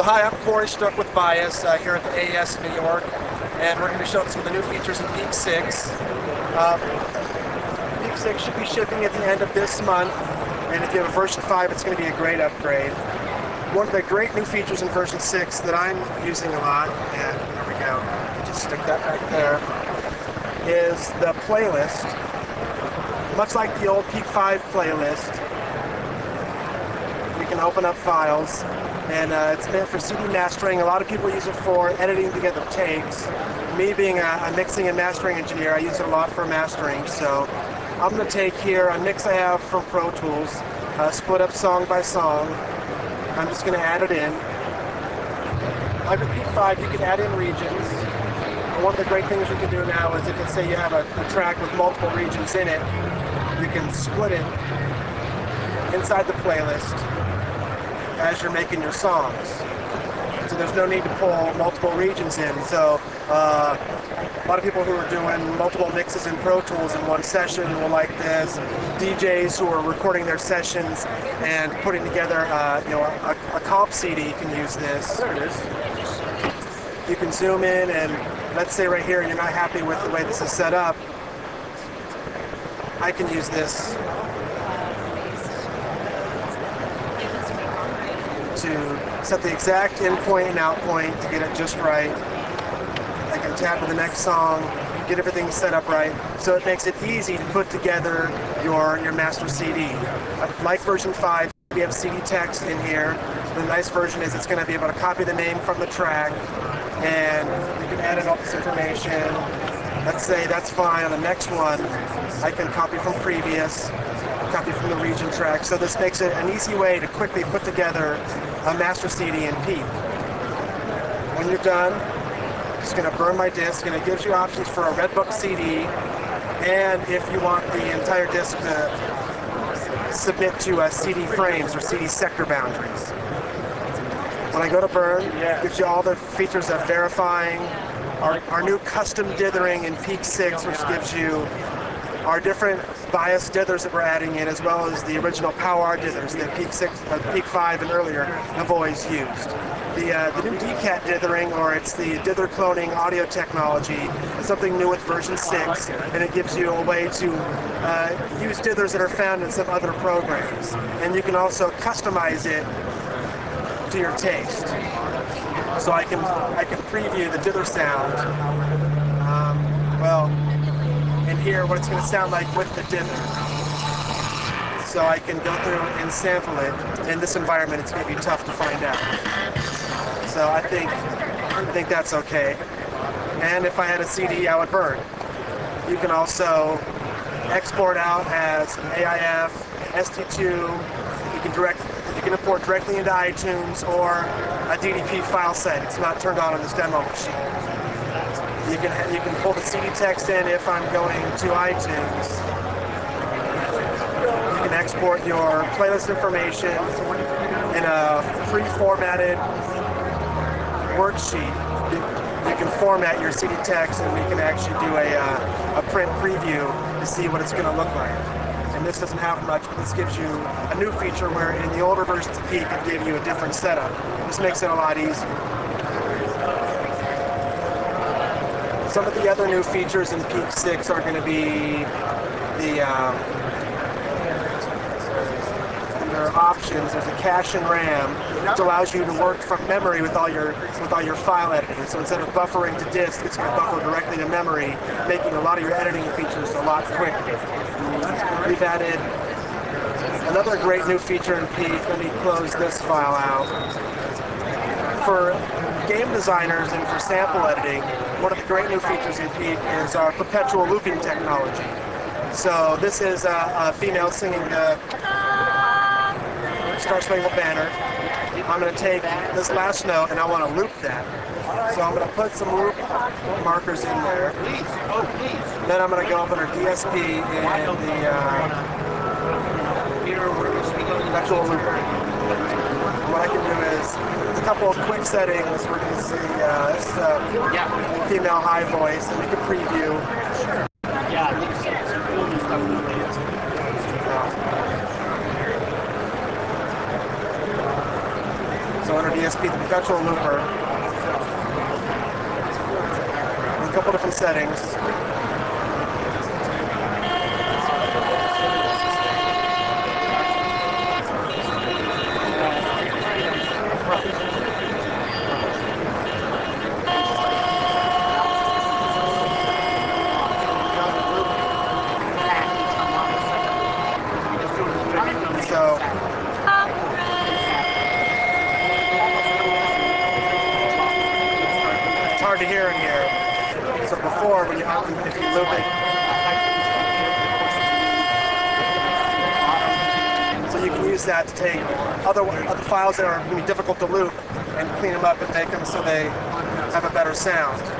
So hi, I'm Corey Struck with Bias uh, here at the AES in New York, and we're going to be showing some of the new features in Peak 6. Um, Peak 6 should be shipping at the end of this month, and if you have a version 5, it's going to be a great upgrade. One of the great new features in version 6 that I'm using a lot, and there we go, just stick that back there, is the playlist. Much like the old Peak 5 playlist, can open up files and uh, it's meant for CD mastering. A lot of people use it for editing together takes. Me being a, a mixing and mastering engineer, I use it a lot for mastering. So I'm going to take here a mix I have from Pro Tools, uh, split up song by song. I'm just going to add it in. Like with Peak 5, you can add in regions. And one of the great things you can do now is if you say you have a, a track with multiple regions in it, you can split it inside the playlist as you're making your songs. So there's no need to pull multiple regions in. So uh, a lot of people who are doing multiple mixes in Pro Tools in one session will like this. DJs who are recording their sessions and putting together uh, you know, a, a comp CD can use this. There it is. You can zoom in and let's say right here you're not happy with the way this is set up. I can use this to set the exact in point and out point to get it just right. I can tap to the next song, get everything set up right, so it makes it easy to put together your, your master CD. Like version 5, we have CD text in here. The nice version is it's going to be able to copy the name from the track, and you can edit all this information. Let's say that's fine. On the next one, I can copy from previous, copy from the region track. So this makes it an easy way to quickly put together a master CD in Peak. When you're done, just going to burn my disk, and it gives you options for a Redbook CD, and if you want the entire disk to submit to uh, CD frames or CD sector boundaries. When I go to burn, it gives you all the features of verifying, our, our new custom dithering in Peak 6, which gives you our different bias dithers that we're adding in, as well as the original POW-R dithers that Peak 6, uh, Peak 5 and earlier have always used. The, uh, the new DCAT dithering, or it's the dither cloning audio technology, is something new with version 6, and it gives you a way to uh, use dithers that are found in some other programs. And you can also customize it to your taste. So I can I can preview the dither sound. Um, well, hear what it's going to sound like with the dither. So I can go through and sample it. In this environment, it's going to be tough to find out. So I think I think that's okay. And if I had a CD, I would burn. You can also export out as an AIF, SD2. You can direct you can import directly into iTunes or a DDP file set. It's not turned on on this demo machine. You can you can pull the CD text in if I'm going to iTunes. You can export your playlist information in a pre-formatted worksheet. You, can format your CD text, and we can actually do a uh, a print preview to see what it's going to look like and this doesn't have much, but this gives you a new feature where in the older versions of Peak it gave you a different setup. This makes it a lot easier. Some of the other new features in Peak 6 are going to be the um, there are options. There's a cache and RAM, which allows you to work from memory with all your with all your file editing. So instead of buffering to disk, it's going to buffer directly to memory, making a lot of your editing features a lot quicker. We've added another great new feature in Peak. Let me close this file out. For game designers and for sample editing, one of the great new features in Peak is our perpetual looping technology. So this is a, a female singing the Star Spangled Banner. I'm going to take this last note and I want to loop that. So I'm going to put some loop markers in there. Then I'm going to go up under DSP and the uh, perpetual looper. What I can do is a couple of quick settings. We're going to see uh, this is a female high voice, and we can preview. Sure. So So under DSP, the perpetual looper, with a couple different settings. So it's hard to hear in here. So before, when you have to, if you loop it, so you can use that to take other other files that are going to be difficult to loop and clean them up and make them so they have a better sound.